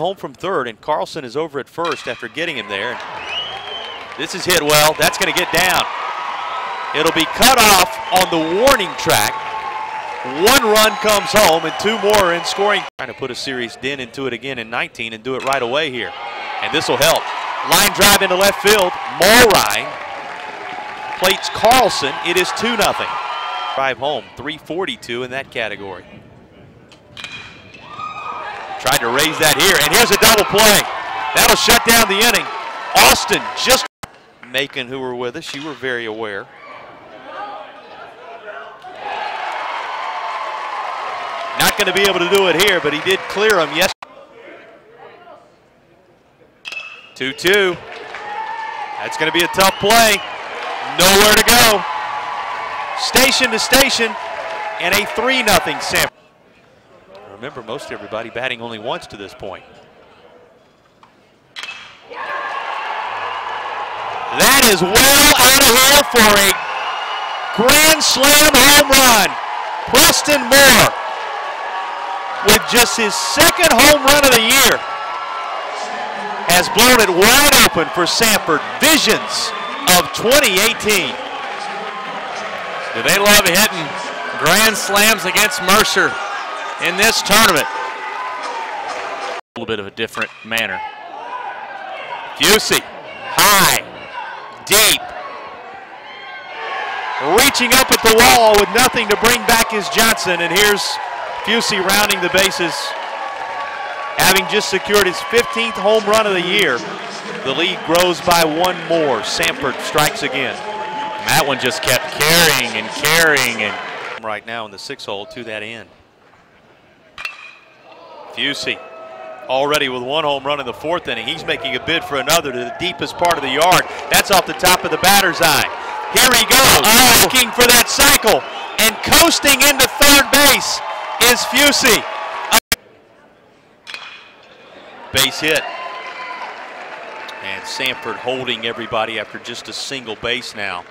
home from third, and Carlson is over at first after getting him there. This is hit well. That's going to get down. It'll be cut off on the warning track. One run comes home, and two more in scoring. Trying to put a serious dent into it again in 19 and do it right away here. And this will help. Line drive into left field. Mulrine plates Carlson. It is 2 0. Drive home, 342 in that category. Tried to raise that here, and here's a double play. That'll shut down the inning. Austin just Macon, who were with us, you were very aware. Not going to be able to do it here, but he did clear him yes. 2-2. That's going to be a tough play. Nowhere to go. Station to station, and a 3-0 Sam. Remember, most everybody batting only once to this point. That is well out of here for a grand slam home run. Preston Moore with just his second home run of the year has blown it wide open for Samford. Visions of 2018. Do they love hitting grand slams against Mercer? In this tournament. A little bit of a different manner. Fusey, high, deep, reaching up at the wall with nothing to bring back his Johnson, and here's Fusey rounding the bases, having just secured his 15th home run of the year. The lead grows by one more. Samford strikes again. And that one just kept carrying and carrying and right now in the six hole to that end. Fusey already with one home run in the fourth inning. He's making a bid for another to the deepest part of the yard. That's off the top of the batter's eye. Here he goes, oh. looking for that cycle. And coasting into third base is Fusey. Base hit. And Samford holding everybody after just a single base now.